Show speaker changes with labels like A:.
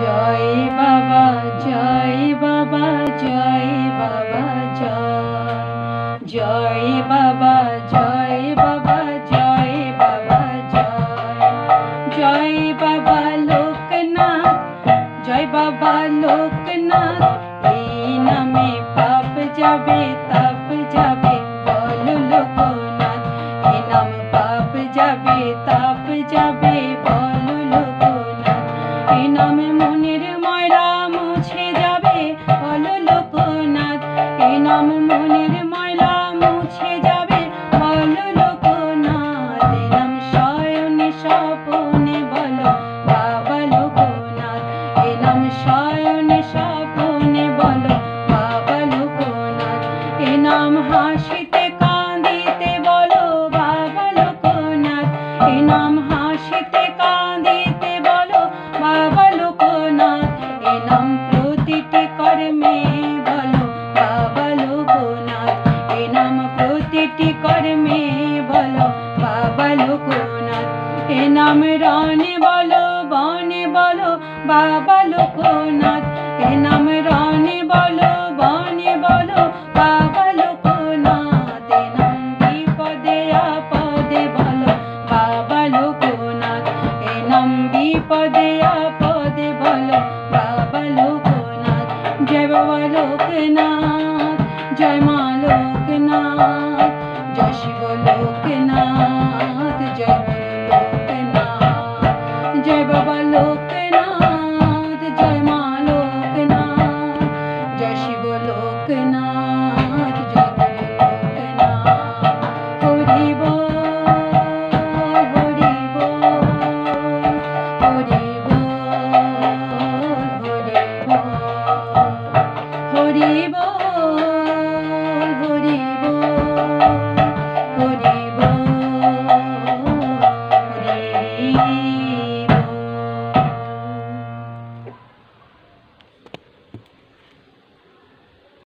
A: জয় বাবা জয় বাবা জয় বাবা, জয়। জয় বাবা জয় বাবা জয় বাবা, জয়। জয় বাবা লোকনাথ, জয় বাবা লোকনাথ। বাবা লোকনাথ। এই নাম শয়নে স্বপনে বলো, বাবা লোকনাথ। এই নাম হাসিতে কাঁদিতে বলো বলো, বাবা এই প্রতিটি কর্মে বলো কর্মে বলো, বাবা এ নাম রনে বলো, বনে বলো, বাবা লোকনাথ। এ নাম রনে বলো, বনে বলো, বাবা লোকনাথ। এ নাম বিপদে, আপদে বলো, বাবা লোকনাথ। এ নাম বিপদে, আপদে বলো, বাবা লোকনাথ। জয় বাবা লোকনাথ। জয় মা lo que no